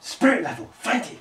Spirit level, find it.